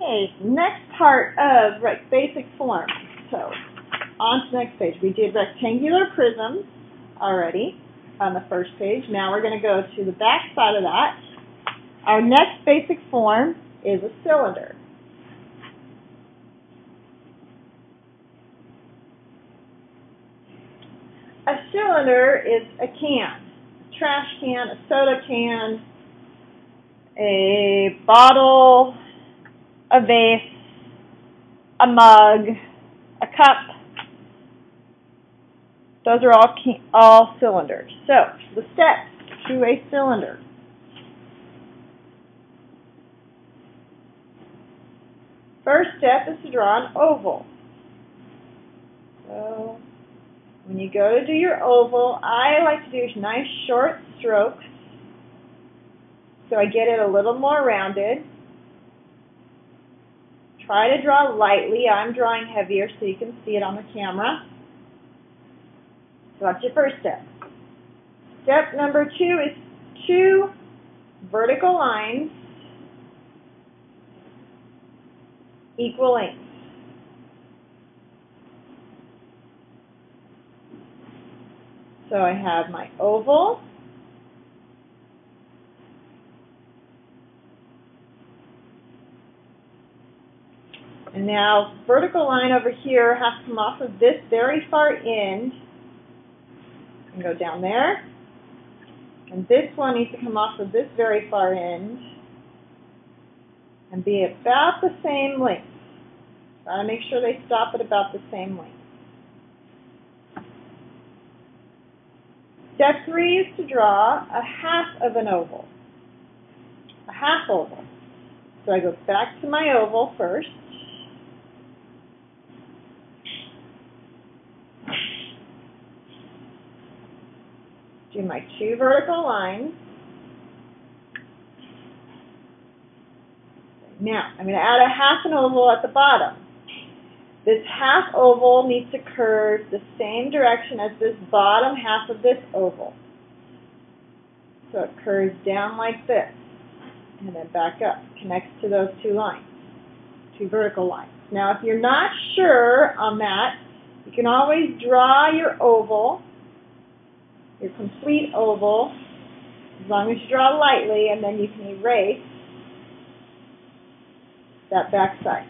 Okay, next part of basic form. So, on to the next page. We did rectangular prisms already on the first page. Now we're going to go to the back side of that. Our next basic form is a cylinder. A cylinder is a can, a trash can, a soda can, a bottle, a vase, a mug, a cup. Those are all all cylinders. So, the steps to a cylinder. First step is to draw an oval. So, when you go to do your oval, I like to do nice short strokes so I get it a little more rounded. Try to draw lightly. I'm drawing heavier so you can see it on the camera. So that's your first step. Step number two is two vertical lines equal length. So I have my oval. Now vertical line over here has to come off of this very far end and go down there. And this one needs to come off of this very far end and be about the same length. Gotta make sure they stop at about the same length. Step three is to draw a half of an oval. A half oval. So I go back to my oval first. Do my two vertical lines. Now, I'm going to add a half an oval at the bottom. This half oval needs to curve the same direction as this bottom half of this oval. So it curves down like this, and then back up, connects to those two lines, two vertical lines. Now, if you're not sure on that, you can always draw your oval, your complete oval, as long as you draw lightly, and then you can erase that back side.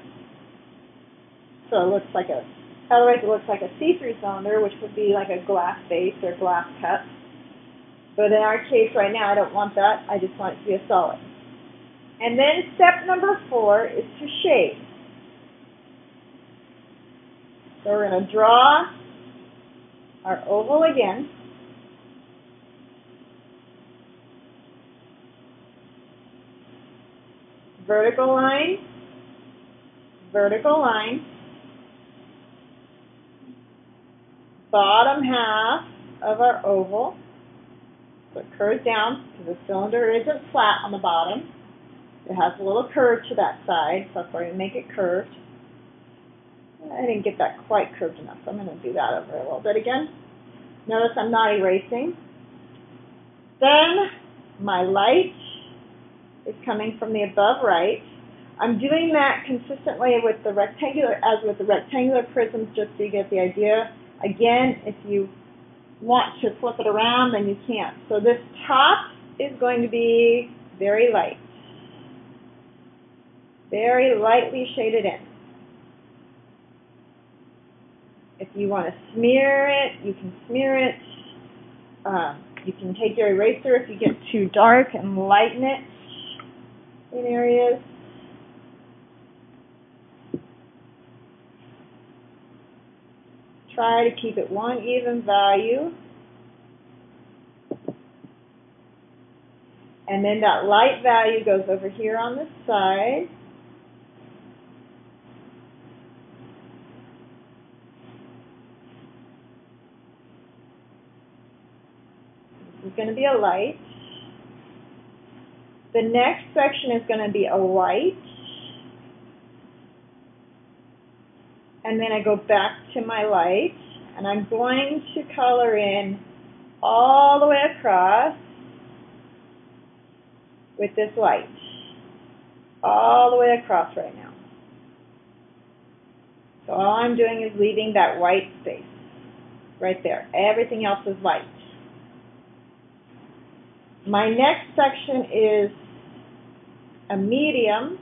So it looks like a, otherwise it looks like a see-through cylinder, which would be like a glass base or glass cup. But in our case right now, I don't want that. I just want it to be a solid. And then step number four is to shade. So we're going to draw our oval again. Vertical line, vertical line, bottom half of our oval. So it curves down because the cylinder isn't flat on the bottom. It has a little curve to that side, so I'm going to make it curved. I didn't get that quite curved enough, so I'm going to do that over a little bit again. Notice I'm not erasing. Then my light is coming from the above right. I'm doing that consistently with the rectangular, as with the rectangular prisms, just so you get the idea. Again, if you want to flip it around, then you can't. So this top is going to be very light. Very lightly shaded in. If you want to smear it, you can smear it. Um, you can take your eraser if you get too dark and lighten it in areas. Try to keep it one even value. And then that light value goes over here on this side. This is going to be a light. The next section is going to be a light. And then I go back to my light, and I'm going to color in all the way across with this light. All the way across right now. So all I'm doing is leaving that white space right there. Everything else is light. My next section is a medium.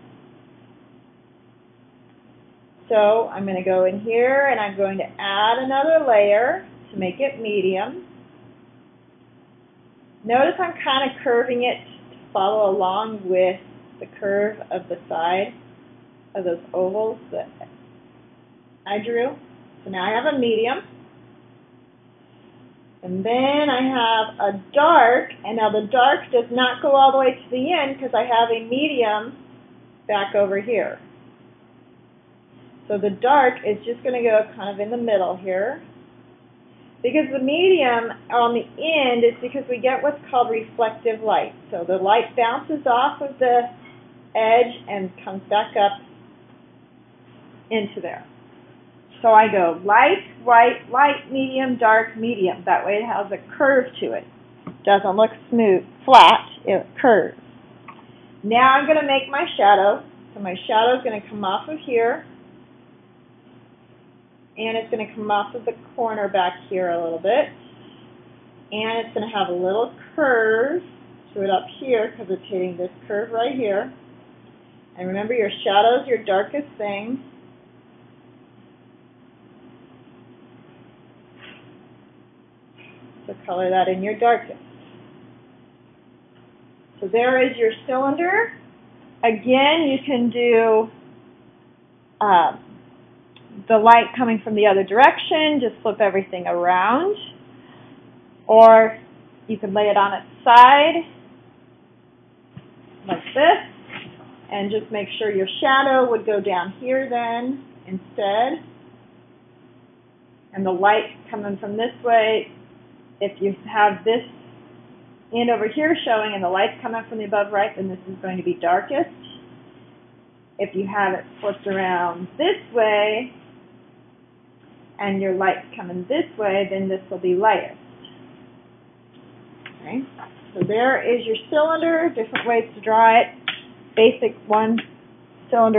So I'm going to go in here and I'm going to add another layer to make it medium. Notice I'm kind of curving it to follow along with the curve of the side of those ovals that I drew. So now I have a medium. And then I have a dark, and now the dark does not go all the way to the end because I have a medium back over here. So the dark is just going to go kind of in the middle here. Because the medium on the end is because we get what's called reflective light. So the light bounces off of the edge and comes back up into there. So I go light, white, light, medium, dark, medium. That way it has a curve to it. Doesn't look smooth, flat, it curves. Now I'm going to make my shadow. So my shadow is going to come off of here. And it's going to come off of the corner back here a little bit. And it's going to have a little curve to it up here because it's hitting this curve right here. And remember your shadow is your darkest thing. So color that in your darkest. So there is your cylinder. Again, you can do uh, the light coming from the other direction, just flip everything around. Or you can lay it on its side, like this, and just make sure your shadow would go down here then instead. And the light coming from this way if you have this end over here showing and the light's coming from the above right, then this is going to be darkest. If you have it flipped around this way and your light's coming this way, then this will be lightest. Okay, so there is your cylinder, different ways to draw it. Basic one cylinder